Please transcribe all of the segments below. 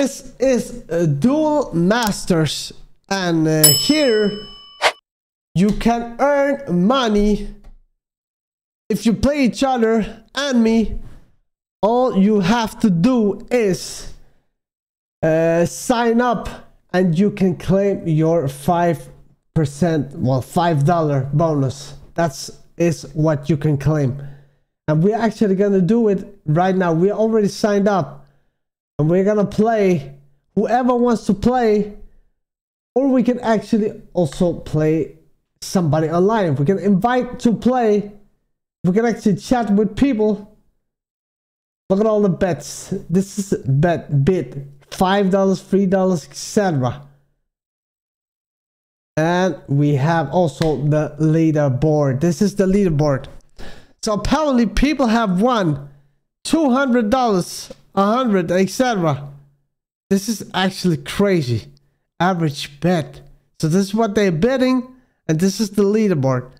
This is uh, Duel Masters and uh, here you can earn money if you play each other and me. All you have to do is uh, sign up and you can claim your 5% well $5 bonus. That's is what you can claim. And we're actually gonna do it right now. We already signed up and we're gonna play whoever wants to play or we can actually also play somebody online. We can invite to play we can actually chat with people look at all the bets. This is bet bid five dollars three dollars etc and we have also the leaderboard. This is the leaderboard. So apparently people have won $200 100 etc this is actually crazy. Average bet. So this is what they're betting and this is the leaderboard.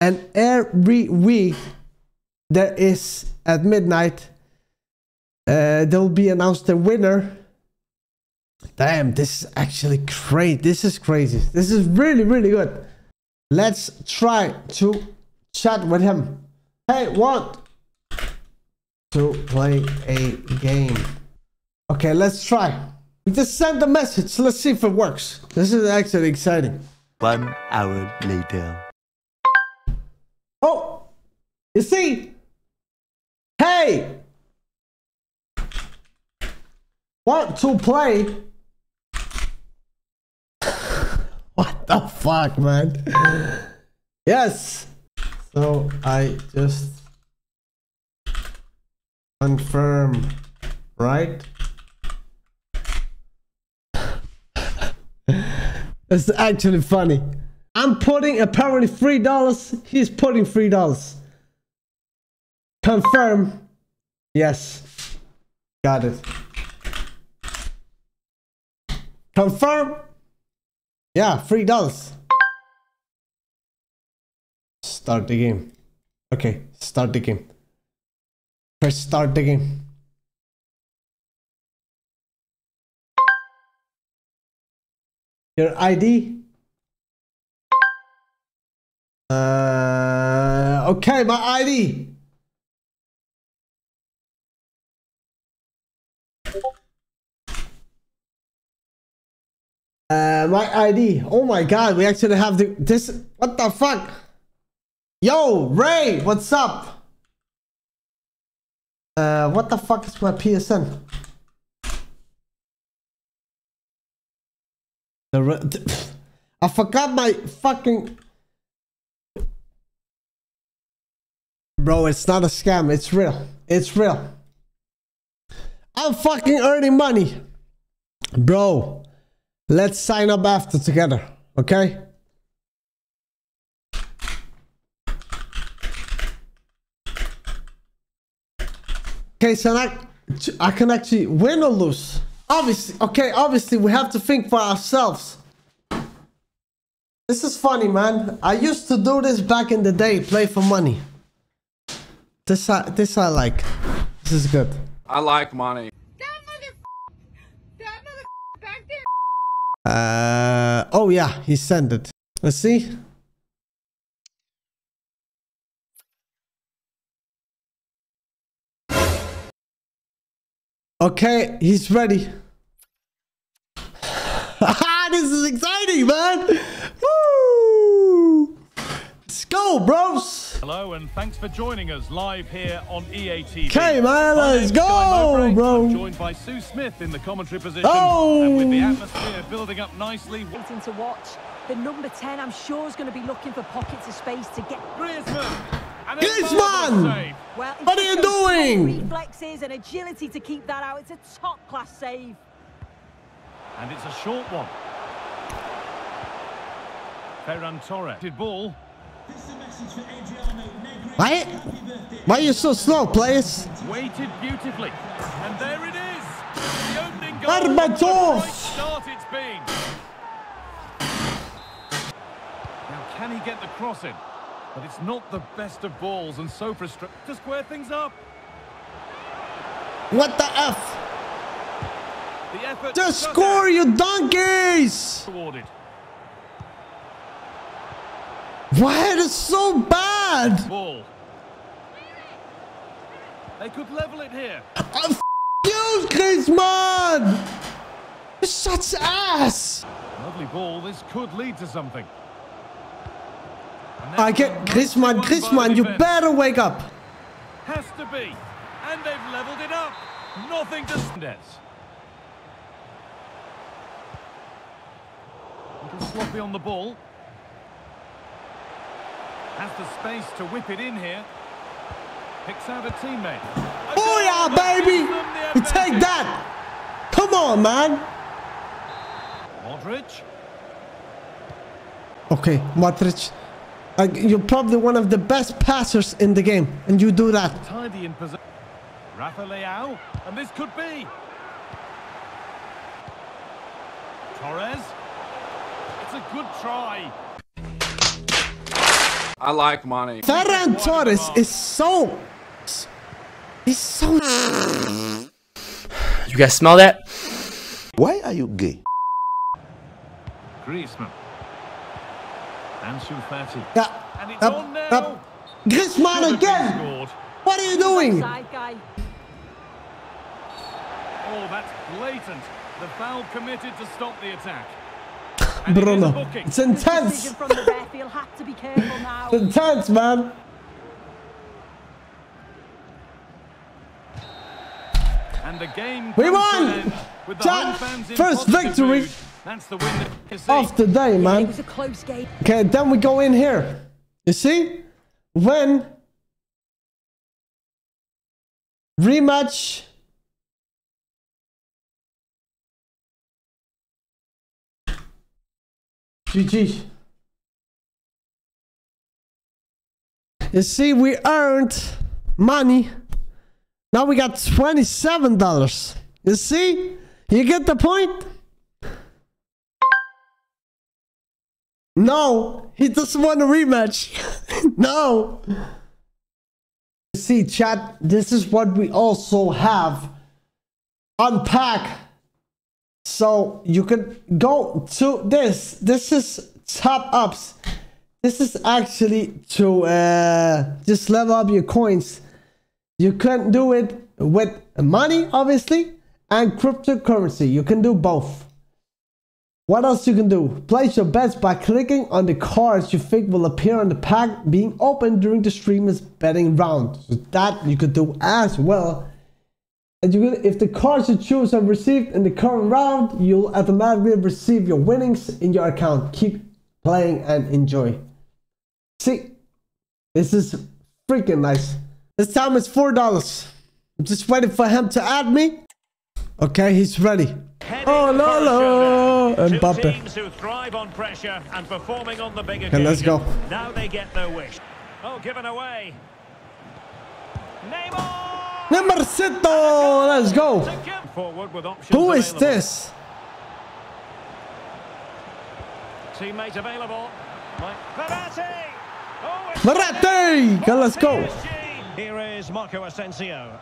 And every week there is at midnight uh, there will be announced the winner. Damn this is actually great this is crazy. This is really really good. Let's try to chat with him. Hey want to play a game okay let's try we just sent a message let's see if it works this is actually exciting One hour later. Oh, you see? Hey! Want to play? what the fuck, man? yes. So I just confirm, right? It's actually funny. I'm putting apparently three dollars. He's putting three dollars. Confirm. Yes. Got it. Confirm. Yeah, three dollars. Start the game. Okay, start the game. Press start the game. Your ID? Uh, okay, my ID. Uh, my ID. Oh my god, we actually have the this. What the fuck? Yo, Ray, what's up? Uh, what the fuck is my PSN? The, I forgot my fucking. Bro, it's not a scam. It's real. It's real. I'm fucking earning money. Bro, let's sign up after together. Okay? Okay, so I, I can actually win or lose. Obviously, okay, obviously we have to think for ourselves. This is funny, man. I used to do this back in the day, play for money. This I, this I like. This is good. I like money. Uh, oh yeah, he sent it. Let's see. Okay, he's ready. this is exciting, man. Woo! Let's go, bros. Hello and thanks for joining us live here on EA TV. Okay, man, let's go, Mowbray. bro. I'm joined by Sue Smith in the commentary position. Oh. And with the atmosphere building up nicely, Waiting to watch. The number 10, I'm sure, is going to be looking for pockets of space to get. Griezmann. And a Griezmann! Well, What are you doing? Reflexes and agility to keep that out. It's a top class save. And it's a short one. Ferran Torres. Did ball. Why? Why are you so slow, players? Waited beautifully. And there it is. The opening goal. Berbatov. What a great start it's been. Now, can he get the cross in? But it's not the best of balls and so frustrating to square things up. What the F? The effort Just took score, out. you donkeys! Awarded. Why it is so bad? Ball. They could level it here. Oh, f you, Griezmann! You're such ass! Lovely ball. This could lead to something. I get Griezmann, Griezmann, you better wake up. Has to be. And they've levelled it up. Nothing to. Little sloppy on the ball. Has the space to whip it in here. Picks out a teammate. Oh yeah, baby! We take that! Come on, man! Modric. Okay, Modric. Uh, you're probably one of the best passers in the game, and you do that. Tidy in possession. Rafa Leao. And this could be. Torres. It's a good try. I like money. Ferran Torres is so... He's so... You guys smell that? Why are you gay? Griezmann. Ansu Fati. Yeah. And it's Up, on now. up. Griezmann Could have again! What are you doing? Oh, that's blatant. The foul committed to stop the attack. And it is a Bruno. booking. It's intense. decision from the ref. He'll have to be careful now. It's intense, man. And the game We won! with the Ja- fans in first victory mood. That's the win that. Of the day, It man. was a close game. Okay, then we go in here. You see? When rematch GG. You see, we earned money. Now we got $27. You see? You get the point? No, he doesn't want a rematch. no. See, chat, this is what we also have. Unpack. So you can go to this. This is top ups. This is actually to uh, just level up your coins. You can do it with money, obviously, and cryptocurrency. You can do both. What else you can do? Place your bets by clicking on the cards you think will appear on the pack being opened during the streamer's betting round. So that you could do as well. And you could, if the cards you choose are received in the current round, you'll automatically receive your winnings in your account. Keep playing and enjoy. See, this is freaking nice. This time it's four dollars. I'm just waiting for him to add me. Okay, he's ready. Oh, no, no. Two Mbappe. teams who thrive on pressure and performing on the big Okay, let's go. Now they get their wish. Oh, given away. Neymar! Numercito, let's go. To give forward with options Who is available. this? Teammate available. Like Verratti. Oh, it's Verratti. Okay, let's go. Here is Marco Asensio.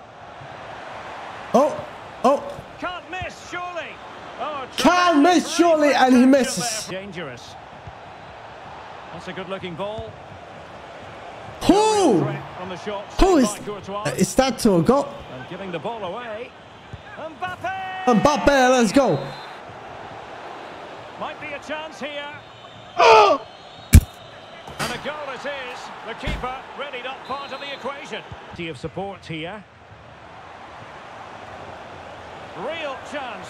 Oh, oh, Can't miss, surely. Oh, Can't miss, surely, and he misses. Dangerous. That's a good-looking ball. who? Threat on the shot. Who is? Is that to a goal? And giving the ball away. Mbappe! Mbappe, let's go. Might be a chance here. Oh, And a goal it is. The keeper really not part of the equation. Of support here. Real chance.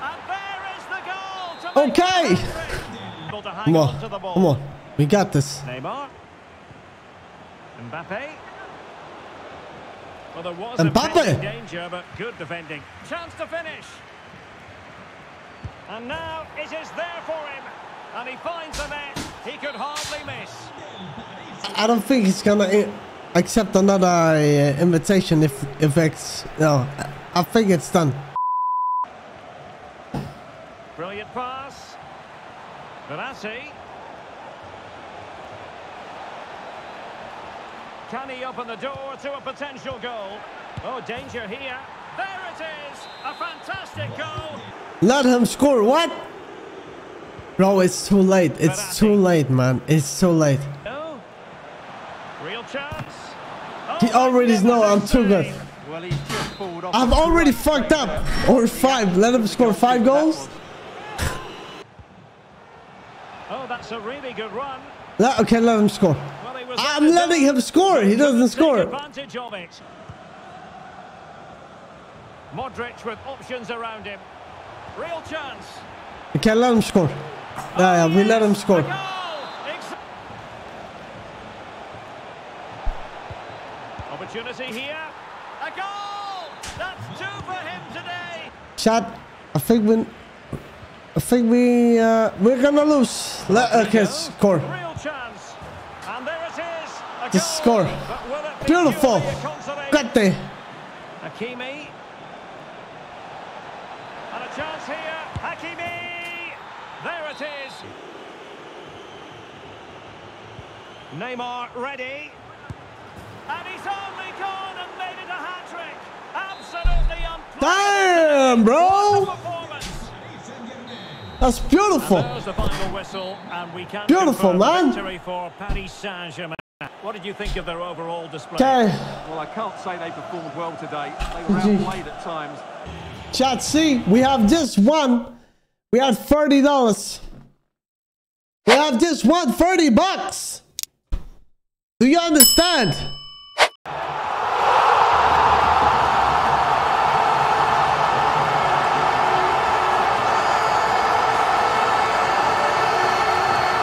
And there is the goal to Okay. it hat-trick. Able to hang come on on, to the ball. come on. We got this. Neymar. Mbappe. Well, there was Mbappe. danger, but good defending. Chance to finish. And now it is there for him. And he finds the net. He could hardly miss. I don't think he's gonna accept another uh, invitation if if it's no. I think it's done. Brilliant pass. Verratti. Can he open the door to a potential goal? Oh, danger here. There it is. A fantastic goal. Let him score. What? Bro, it's too late. It's too late, man. It's too late. No. Real chance. He Oh, already knows I'm too good. Well, he's just pulled off. I've already fucked up. Or five. Let him score five goals. Oh, that's a really good run. Let, okay, let him score. Well, I'm letting him score. He doesn't score. advantage of it. Modric with options around him. Real chance. Okay, let him score. Yeah, yeah, we let him score. A goal. Ex- Opportunity here. Chat, I think we, I think we, uh, we're gonna lose. Let, okay, score. Real chance. And there it is. A Just score. It be Beautiful. consolation? Gatti. Hakimi. And a chance here. Hakimi. There it is. Neymar ready. And he's only gone and made it a hat-trick. Absolutely unprecedented. Damn, bro. What a performance. That's beautiful. There's the final whistle, and we can Beautiful, man. victory for Paris Saint-Germain. What did you think of their overall display? Okay, Well, I can't say they performed well today. They were outplayed at times. chat, see, we have just won. We had $30. We have just won 30 bucks. Do you understand?